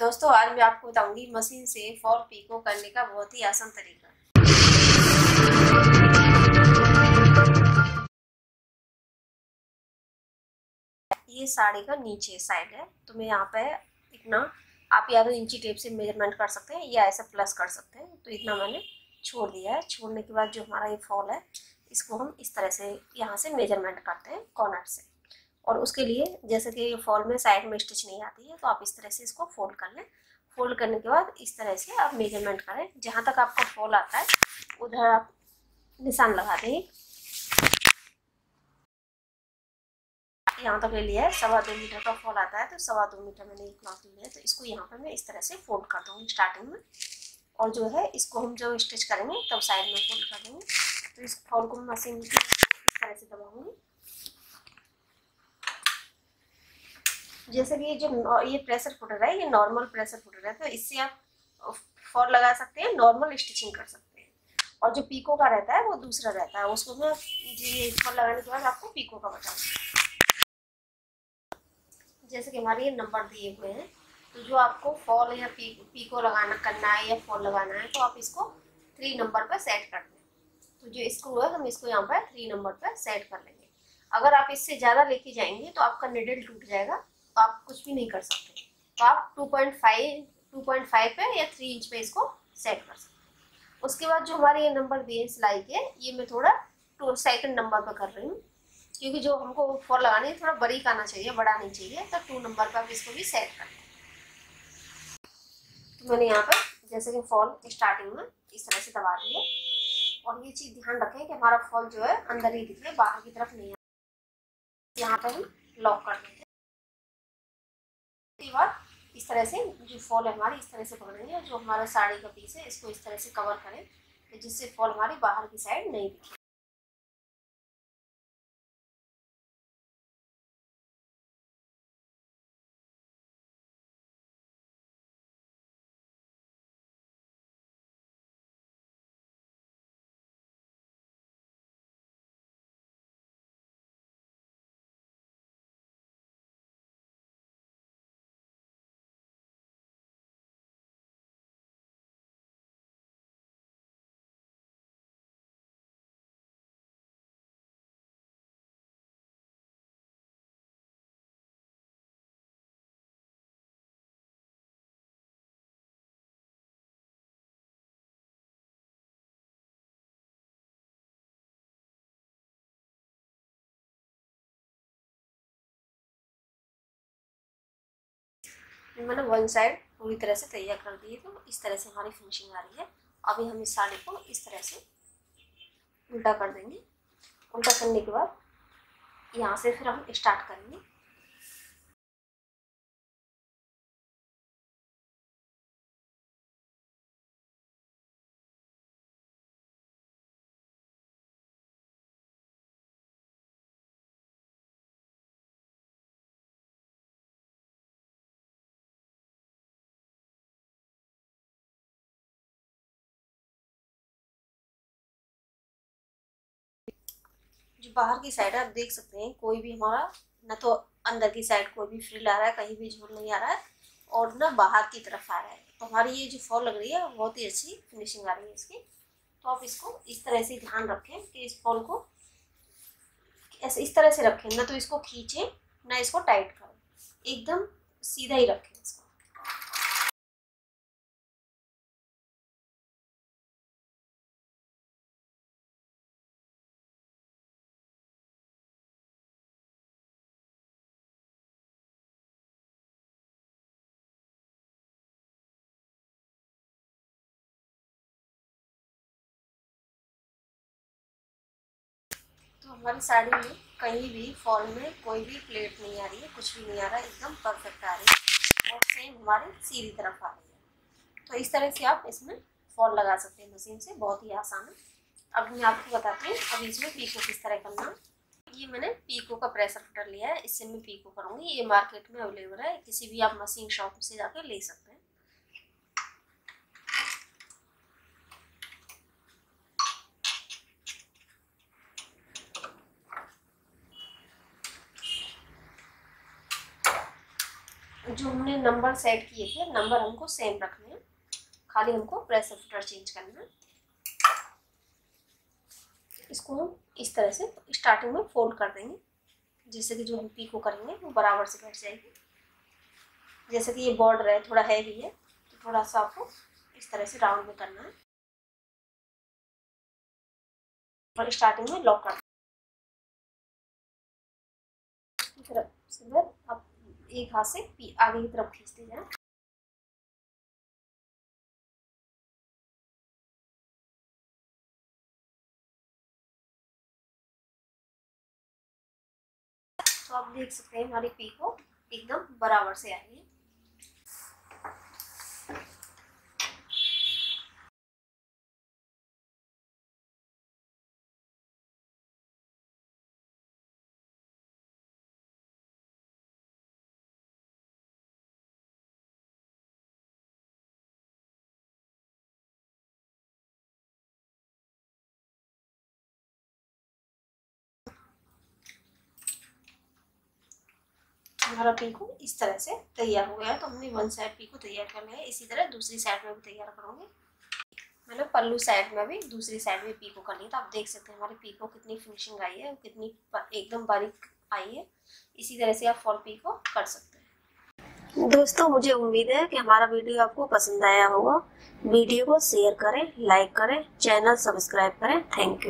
दोस्तों, आज मैं आपको बताऊँगी मशीन से फॉल पीको करने का बहुत ही आसान तरीका। ये साड़ी का नीचे साइड है तो मैं यहाँ पे इतना, आप या तो इंची टेप से मेज़रमेंट कर सकते हैं, या ऐसा प्लस कर सकते हैं तो इतना मैंने छोड़ दिया है। छोड़ने के बाद जो हमारा ये फॉल है, इसको हम इस तरह से यहाँ से मेज़रमेंट करते हैं, कॉर्नर से। और उसके लिए जैसे कि फॉल में साइड में स्टिच नहीं आती है तो आप इस तरह से इसको फोल्ड कर लें। फोल्ड करने के बाद इस तरह से आप मेज़रमेंट करें। जहाँ तक आपको फॉल आता है, उधर आप निशान लगा दें। यहाँ तक ले लिया है, सवा दो मीटर का फॉल आता है तो सवा दो मीटर मैंने एक क्लॉथ लिया है तो इसको यहाँ पर मैं इस तरह से फोल्ड कर दूँगी स्टार्टिंग में। और जो है, इसको हम जब स्टिच करेंगे, तब साइड में फोल्ड कर देंगे। तो इस फॉल को मशीन इस तरह से दबाऊँगी। जैसे कि ये जो ये प्रेशर फुटर है ये नॉर्मल प्रेशर फुटर है तो इससे आप फॉल लगा सकते हैं नॉर्मल स्टिचिंग कर सकते हैं। और जो पीको का रहता है वो दूसरा रहता है। उसको मैं ये फॉल लगाने के बाद आपको पीको का बताऊँगी जैसे कि हमारे ये नंबर दिए हुए हैं तो जो आपको फॉल या पी, पीको लगाना करना है या फॉल लगाना है तो आप इसको थ्री नंबर पर सेट कर दें। तो जो स्क्रू है हम इसको यहाँ पर थ्री नंबर पर सेट कर लेंगे। अगर आप इससे ज़्यादा लेके जाएँगे तो आपका निडल टूट जाएगा। तो आप कुछ भी नहीं कर सकते। तो आप 2.5 2.5 पे या 3 इंच पे इसको सेट कर सकते उसके बाद जो हमारे ये नंबर दिए सिलाई के ये मैं थोड़ा टू सेकेंड नंबर पर कर रही हूँ। क्योंकि जो हमको फॉल लगानी है, थोड़ा बरीक आना चाहिए, बड़ा नहीं चाहिए तो टू नंबर पर आप इसको भी सेट कर तो मैंने यहाँ पर जैसे कि फॉल स्टार्टिंग में इस तरह से दबा दिए और ये चीज़ ध्यान रखें कि हमारा फॉल जो है अंदर ही दिखे बाहर की तरफ़ नहीं आए यहाँ पर हम लॉक कर देते उसके बार इस तरह से, जो फॉल है हमारी इस तरह से पकड़ेंगे जो हमारा साड़ी का पीस है, इसको इस तरह से कवर करें, जिससे फॉल हमारी बाहर की साइड नहीं दिखे। मैंने वन साइड पूरी तरह से तैयार कर दी है तो इस तरह से हमारी फिनिशिंग आ रही है। अभी हम इस साड़ी को इस तरह से उल्टा कर देंगे। उल्टा करने के बाद यहाँ से फिर हम स्टार्ट करेंगे। जो बाहर की साइड है, आप देख सकते हैं, कोई भी हमारा, न तो अंदर की साइड कोई भी फ्रिल आ रहा है, कहीं भी झोल नहीं आ रहा है, और ना बाहर की तरफ़ आ रहा है। तो हमारी ये जो फॉल लग रही है, बहुत ही अच्छी फिनिशिंग आ रही है इसकी। तो आप इसको इस तरह से ध्यान रखें कि इस फॉल को ऐसे इस तरह से रखें, ना तो इसको खींचें, ना इसको टाइट करें। एकदम सीधा ही रखें इसको। हमारी साड़ी में कहीं भी फॉल में कोई भी प्लेट नहीं आ रही है, कुछ भी नहीं आ रहा, एकदम परफेक्ट आ रही है। और सेम हमारी सीधी तरफ़ आ रही है। तो इस तरह से आप इसमें फॉल लगा सकते हैं मशीन से, बहुत ही आसान है। अब मैं आपको बताती हूँ, अब इसमें पीको किस तरह करना है। ये मैंने पीको का प्रेशर फटर लिया है, इससे मैं पीको करूँगी। ये मार्केट में अवेलेबल है, किसी भी आप मशीन शॉप से जाकर ले सकते हैं। जो हमने नंबर सेट किए थे, नंबर हमको सेम रखने हैं। खाली हमको प्रेस फिटर चेंज करना है। इसको हम इस तरह से स्टार्टिंग में फोल्ड कर देंगे। जिससे कि जो हम पी को करेंगे, वो बराबर से बैठ जाएगी। जैसे कि ये बॉर्डर है, थोड़ा हैवी है तो थोड़ा सा आपको इस तरह से राउंड में करना है। और स्टार्टिंग में लॉक कर तरफ़ से आप एक हाथ से आगे की तरफ़ खींचते हैं तो आप देख सकते हैं हमारी पी को एकदम बराबर से है हमारा पी को इस तरह से तैयार हो गया है। तो हमने वन साइड पी को तैयार कर लिया है। इसी तरह दूसरी साइड में भी तैयार करूँगी। मैंने पल्लू साइड में भी, दूसरी साइड में पीको कर लिया। तो आप देख सकते हैं हमारे पीको कितनी फिनिशिंग आई है, कितनी एकदम बारीक आई है। इसी तरह से आप फॉल पी को कर सकते हैं। दोस्तों, मुझे उम्मीद है कि हमारा वीडियो आपको पसंद आया होगा। वीडियो को शेयर करें लाइक करें चैनल सब्सक्राइब करें। Thank you